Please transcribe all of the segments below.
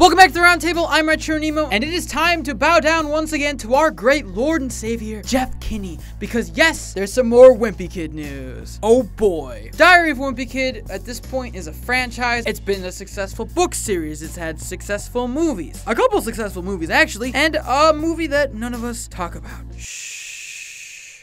Welcome back to the Roundtable. I'm Retro Nemo, and it is time to bow down once again to our great Lord and Savior, Jeff Kinney. Because yes, there's some more Wimpy Kid news. Oh boy. Diary of Wimpy Kid at this point is a franchise. It's been a successful book series. It's had successful movies. A couple successful movies, actually, and a movie that none of us talk about. Shh.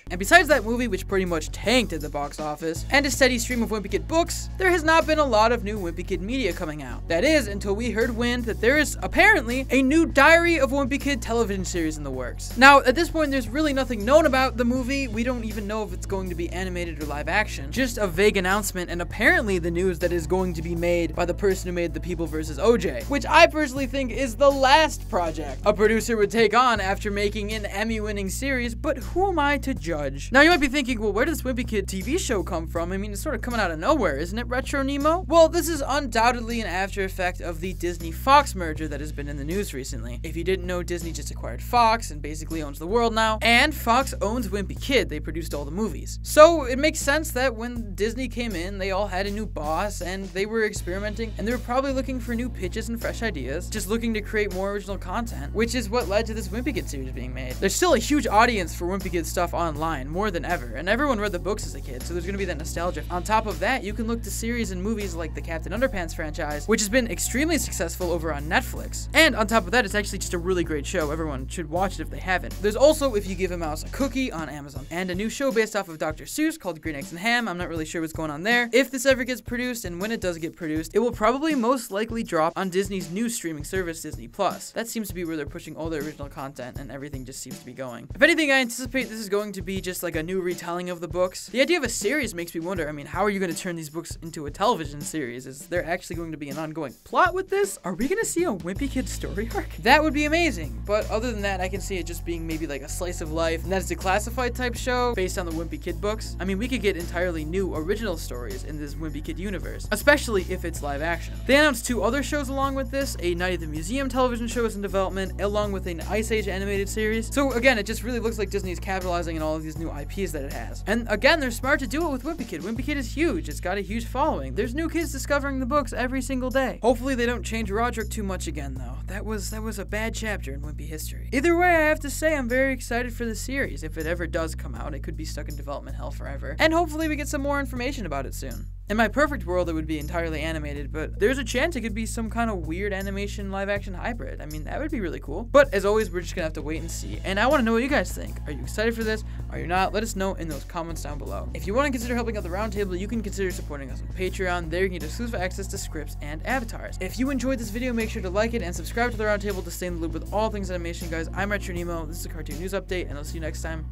And besides that movie, which pretty much tanked at the box office, and a steady stream of Wimpy Kid books, there has not been a lot of new Wimpy Kid media coming out. That is, until we heard wind that there is apparently a new Diary of Wimpy Kid television series in the works. Now, at this point, there's really nothing known about the movie. We don't even know if it's going to be animated or live action. Just a vague announcement, and apparently the news that is going to be made by the person who made The People vs. OJ, which I personally think is the last project a producer would take on after making an Emmy winning series, but who am I to judge? Judge. Now you might be thinking, well, where did does Wimpy Kid TV show come from? I mean, it's sort of coming out of nowhere, isn't it, Retro Nemo? Well, this is undoubtedly an after effect of the Disney Fox merger that has been in the news recently. If you didn't know, Disney just acquired Fox and basically owns the world now, and Fox owns Wimpy Kid. They produced all the movies. So it makes sense that when Disney came in, they all had a new boss and they were experimenting and they were probably looking for new pitches and fresh ideas, just looking to create more original content, which is what led to this Wimpy Kid series being made. There's still a huge audience for Wimpy Kid stuff online online more than ever, and everyone read the books as a kid, so there's gonna be that nostalgia. On top of that, you can look to series and movies like the Captain Underpants franchise, which has been extremely successful over on Netflix. And on top of that, it's actually just a really great show. Everyone should watch it if they haven't. There's also If You Give a Mouse a Cookie on Amazon, and a new show based off of Dr. Seuss called Green Eggs and Ham. I'm not really sure what's going on there. If this ever gets produced, and when it does get produced, it will probably most likely drop on Disney's new streaming service, Disney Plus. That seems to be where they're pushing all their original content, and everything just seems to be going. If anything, I anticipate this is going to be just like a new retelling of the books. The idea of a series makes me wonder, I mean, how are you going to turn these books into a television series? Is there actually going to be an ongoing plot with this? Are we going to see a Wimpy Kid story arc? That would be amazing. But other than that, I can see it just being maybe like a slice of life, and that's a classified type show based on the Wimpy Kid books. I mean, we could get entirely new original stories in this Wimpy Kid universe, especially if it's live action. They announced two other shows along with this, a Night at the Museum television show is in development, along with an Ice Age animated series. So again, it just really looks like Disney's capitalizing on all of these new IPs that it has. And again, they're smart to do it with Wimpy Kid. Wimpy Kid is huge. It's got a huge following. There's new kids discovering the books every single day. Hopefully they don't change Rodrick too much again though. That was that was a bad chapter in Wimpy history. Either way, I have to say I'm very excited for the series. If it ever does come out, it could be stuck in development hell forever. And hopefully we get some more information about it soon. In my perfect world, it would be entirely animated, but there's a chance it could be some kind of weird animation live action hybrid. I mean, that would be really cool. But as always, we're just gonna have to wait and see. And I wanna know what you guys think. Are you excited for this? Are you not? Let us know in those comments down below. If you wanna consider helping out the roundtable, you can consider supporting us on Patreon. There you can get exclusive access to scripts and avatars. If you enjoyed this video, make sure to like it and subscribe to the roundtable to stay in the loop with all things animation, guys. I'm Retro Nemo. This is a cartoon news update, and I'll see you next time.